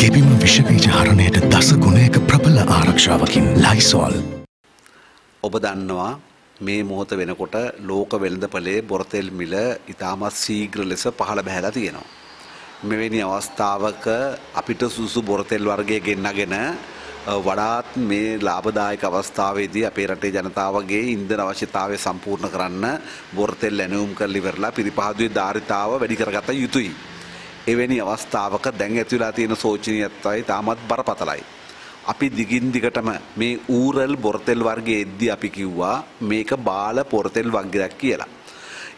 ගෙබිම විෂබීජ හරණයට දස ගුණයක ප්‍රබල ආරක්ෂාවකින් ලයිසෝල්. ඔබ දන්නවා මේ මොහොත වෙනකොට ලෝක වෙළඳපලේ බොරතෙල් මිල ඉතාමත් සීග්‍ර ලෙස පහළ බැහැලා තියෙනවා. මෙවැනි අවස්ථාවක අපිට සුසු බොරතෙල් වර්ගය ගෙන්නගෙන වඩාත් මේ ලාභදායක අවස්ථාවේදී අපේ රටේ ජනතාවගේ ඉන්ධන අවශ්‍යතාවය සම්පූර්ණ කරන්න බොරතෙල් ඇනවුම් කරලා ඉවරලා පිරිපහදුවේ ධාරිතාව වැඩි කරගත යුතුයි. එවැනි අවස්ථාවක දැන් ඇතිවෙලා තියෙන සෝචනීයත්වයි තාමත් බරපතලයි. අපි දිගින් දිගටම මේ ඌරල් බොරතෙල් වර්ගයේ එද්දි අපි කිව්වා මේක බාල පොරතෙල් වර්ගයක් කියලා.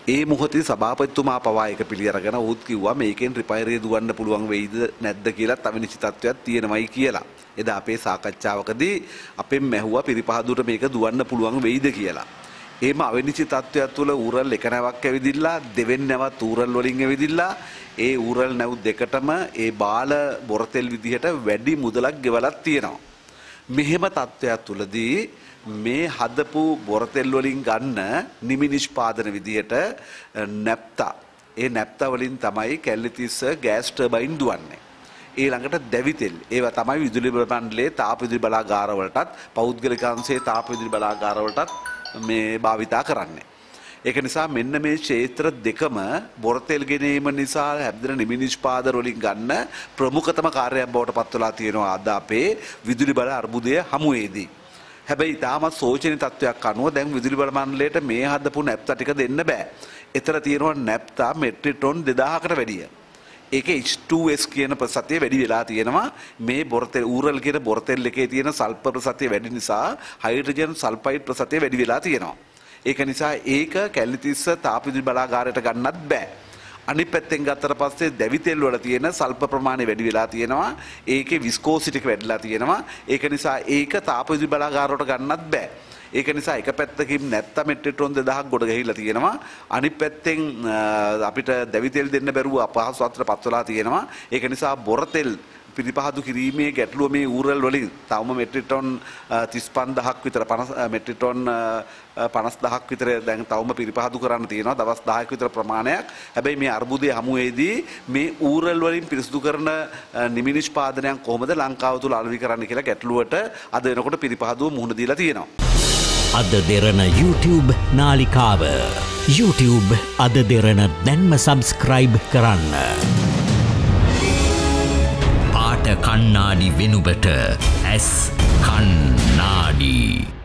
ඒ මොහොතේ සභාපතිතුමා පවා එක පිළිඅරගෙන ඔහුත් කිව්වා මේකෙන් රිපයරේ දුවන්න පුළුවන් වෙයිද නැද්ද කියලා අවිනිශ්චිතත්වයක් තියෙනවයි කියලා. එදා අපේ සාකච්ඡාවකදී අපෙන් මැහුවා පිරිපහදුවට මේක දුවන්න පුළුවන් වෙයිද කියලා. ඒම අවිනිශ්චිතත්වයක් තුළ ඌරල් එක නැවක් ඇවිදිලා දෙවෙනි නැවත් ඌරල් වලින් ඇවිදිලා ඒ ඌරල් නැව් දෙකටම ඒ බාල බොරතෙල් විදිහට වැඩි මුදලක් ගෙවලක් තියෙනවා. මෙහෙම තත්ත්වයක් තුළදී මේ හදපු බොරතෙල් වලින් ගන්න නිමි නිෂ්පාදන විදිහට නැප්තා ඒ නැප්තා වලින් තමයි කැල්ලිතිස්ස ගෑස් ටර්බයින් දුවන්නේ. ඊළඟට දැවිතෙල් ඒවා තමයි විදුලි මණ්ඩලයේ තාප විදුලි බලාගාරවලටත් පෞද්ගලික අංශයේ තාප විදුලි බලාගාරවලටත් මේ භාවිතා කරන්නේ. ඒක නිසා මෙන්න මේ ක්ෂේත්‍ර දෙකම බොරතෙල් ගෙනීම නිසා හැබදෙන නිමි නිෂ්පාදන වලින් ගන්න ප්‍රමුඛතම කාර්යයක් බවට පත් වෙලා තියෙනවා අද අපේ විදුලි බල අර්බුදය හමුවේදී. හැබැයි තාමත් සෝචනීය තත්වයක් අනුව දැන් විදුලි බල මණ්ඩලයට මේ හදපු නැප්තා ටික දෙන්න බෑ. එතර තියෙනවා නැප්තා මෙට්‍රික් ටොන් 2000කට වැඩිය. ඒක H2S කියන ප්‍රසතිය වැඩි වෙලා තියෙනවා මේ බොරතෙල් ඌරල් කියන බොරතෙල් එකේ තියෙන සල්ෆර් ප්‍රසතිය වැඩි නිසා හයිඩ්‍රජන් සල්ෆයිඩ් ප්‍රසතිය වැඩි වෙලා තියෙනවා. ඒක නිසා ඒක කැලිතිස්ස තාපවිදුලි බලාගාරයට ගන්නත් බෑ. අනි පැත්තෙන් ගත්තට පස්සේ දැවිතෙල් වල තියෙන සල්ප ප්‍රමාණය වැඩි වෙලා තියෙනවා. ඒකේ විස්කෝසිටි එක වැඩිලා තියෙනවා. ඒක නිසා ඒක තාපවිදුලි බලාගාරවලට ගන්නත් බෑ. ඒක නිසා එක පැත්තකින් නැත්ත මෙට්‍රිටොන් දෙදහක් ගොඩ ගහිලා තියෙනවා. අනිත් පැත්තෙන් අපිට දැවිතෙල් දෙන්න බැරුව අපහසුතාවයට පත් වෙලා තියෙනවා. ඒක නිසා බොරතෙල් පිරිපහදු කිරීමේ ගැටලුව මේ ඌරල් වලින් තවම මෙට්‍රිටොන් 35000ක් විතර 50 මෙට්‍රිටොන් 50000ක් විතර දැන් තවම පිරිපහදු කරන්න තියෙනවා දවස් 10ක විතර ප්‍රමාණයක්. හැබැයි මේ අර්බුදයේ හමුවේදී මේ ඌරල් වලින් පිරිසිදු කරන නිමි නිෂ්පාදනයන් කොහොමද ලංකාව තුල අලෙවි කරන්න කියලා ගැටලුවට අද වෙනකොට පිරිපහදුව මුහුණ දීලා තියෙනවා. අද දෙරන YouTube නාලිකාව YouTube අද දෙරන දැන්ම සබස්ක්‍රයිබ් කරන්න. පාට කන්නාඩි වෙනුබට ඇස් කන්නාඩී.